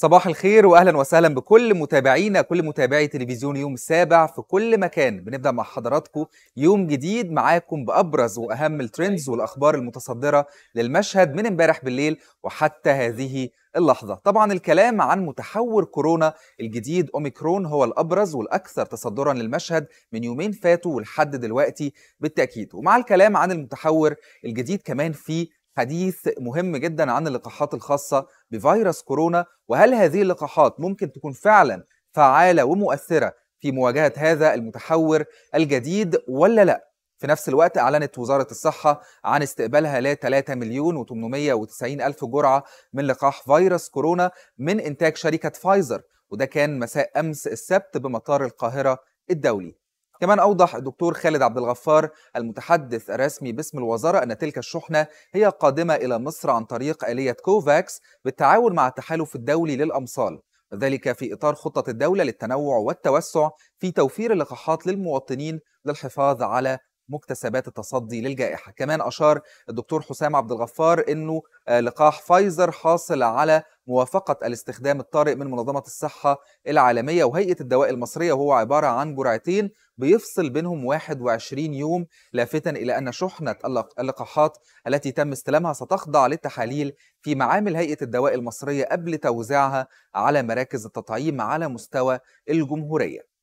صباح الخير واهلا وسهلا بكل متابعينا كل متابعي تلفزيون يوم السابع في كل مكان. بنبدأ مع حضراتكم يوم جديد معاكم بأبرز وأهم الترندز والأخبار المتصدرة للمشهد من امبارح بالليل وحتى هذه اللحظة. طبعا الكلام عن متحور كورونا الجديد أوميكرون هو الأبرز والأكثر تصدرا للمشهد من يومين فاتوا ولحد دلوقتي بالتأكيد. ومع الكلام عن المتحور الجديد كمان في حديث مهم جدا عن اللقاحات الخاصة بفيروس كورونا وهل هذه اللقاحات ممكن تكون فعلا فعالة ومؤثرة في مواجهة هذا المتحور الجديد ولا لا؟ في نفس الوقت أعلنت وزارة الصحة عن استقبالها ل 3 مليون و890 ألف جرعة من لقاح فيروس كورونا من إنتاج شركة فايزر وده كان مساء أمس السبت بمطار القاهرة الدولي كمان أوضح الدكتور خالد عبد الغفار المتحدث الرسمي باسم الوزارة أن تلك الشحنة هي قادمة إلى مصر عن طريق آلية كوفاكس بالتعاون مع التحالف الدولي للأمصال وذلك في إطار خطة الدولة للتنوع والتوسع في توفير اللقاحات للمواطنين للحفاظ على مكتسبات التصدي للجائحة. كمان أشار الدكتور حسام عبد الغفار أنه لقاح فايزر حاصل على موافقة الاستخدام الطارئ من منظمة الصحة العالمية وهيئة الدواء المصرية وهو عبارة عن جرعتين بيفصل بينهم 21 يوم لافتا إلى أن شحنة اللقاحات التي تم استلامها ستخضع للتحاليل في معامل هيئة الدواء المصرية قبل توزيعها على مراكز التطعيم على مستوى الجمهورية.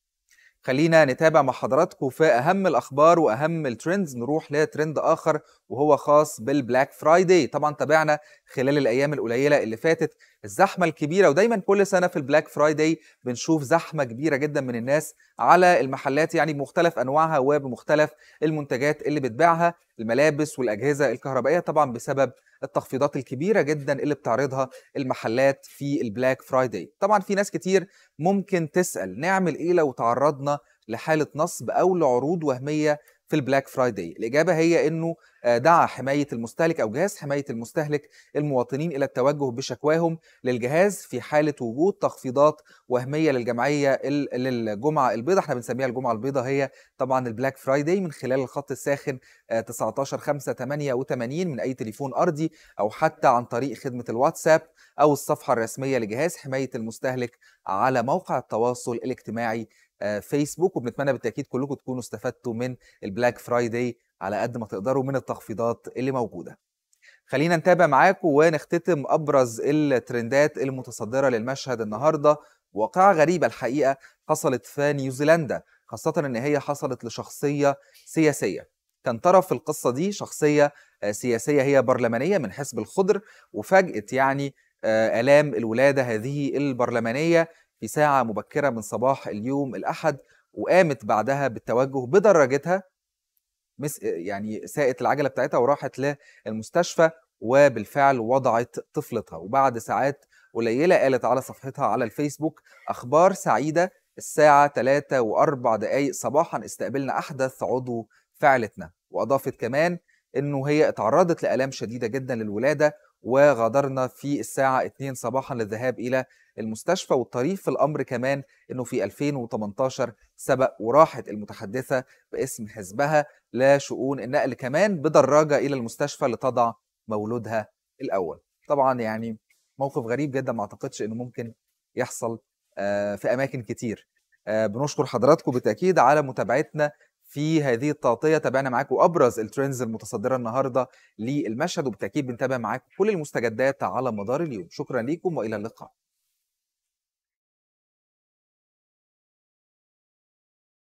خلينا نتابع مع حضراتكم في أهم الأخبار وأهم ال trends نروح لترند آخر وهو خاص بال Black Friday طبعا تابعنا خلال الأيام القليلة اللي فاتت الزحمة الكبيرة ودايما كل سنة في ال Black Friday بنشوف زحمة كبيرة جدا من الناس على المحلات يعني بمختلف أنواعها وبمختلف المنتجات اللي بتبيعها الملابس والأجهزة الكهربائية طبعا بسبب التخفيضات الكبيرة جدا اللي بتعرضها المحلات في ال Black Friday. طبعا في ناس كتير ممكن تسأل نعمل إيه لو تعرضنا لحالة نصب أو لعروض وهمية في ال Black Friday الإجابة هي أنه دعا حماية المستهلك أو جهاز حماية المستهلك المواطنين إلى التوجه بشكواهم للجهاز في حالة وجود تخفيضات وهمية للجمعية للجمعة البيضاء. إحنا بنسميها الجمعة البيضاء هي طبعا ال Black Friday من خلال الخط الساخن 19 5 88 من أي تليفون أرضي أو حتى عن طريق خدمة الواتساب أو الصفحة الرسمية لجهاز حماية المستهلك على موقع التواصل الاجتماعي فيسبوك وبنتمنى بالتأكيد كلكم تكونوا استفدتوا من ال Black Friday على قد ما تقدروا من التخفيضات اللي موجودة. خلينا نتابع معاكم ونختتم أبرز الترندات المتصدرة للمشهد النهارده. واقعة غريبة الحقيقة حصلت في نيوزيلندا خاصة إن هي حصلت لشخصية سياسية. كان طرف القصة دي شخصية سياسية هي برلمانية من حزب الخضر وفاجئت يعني آلام الولادة هذه البرلمانية في ساعة مبكرة من صباح اليوم الأحد وقامت بعدها بالتوجه بدراجتها مس يعني ساقت العجلة بتاعتها وراحت للمستشفى وبالفعل وضعت طفلتها. وبعد ساعات قليلة قالت على صفحتها على الفيسبوك أخبار سعيدة الساعة 3 و4 دقايق صباحا استقبلنا أحدث عضو في عائلتنا وأضافت كمان إنه هي اتعرضت لآلام شديدة جدا للولادة وغادرنا في الساعة 2 صباحا للذهاب إلى المستشفى والطريف في الأمر كمان أنه في 2018 سبق وراحت المتحدثة باسم حزبها لشؤون النقل كمان بدراجة إلى المستشفى لتضع مولودها الأول. طبعا يعني موقف غريب جدا ما أعتقدش أنه ممكن يحصل في أماكن كتير. بنشكر حضراتكم بالتأكيد على متابعتنا في هذه التغطية. تابعنا معاكم أبرز الترندز المتصدرة النهاردة للمشهد وبالتأكيد بنتابع معاكم كل المستجدات على مدار اليوم. شكرا لكم وإلى اللقاء.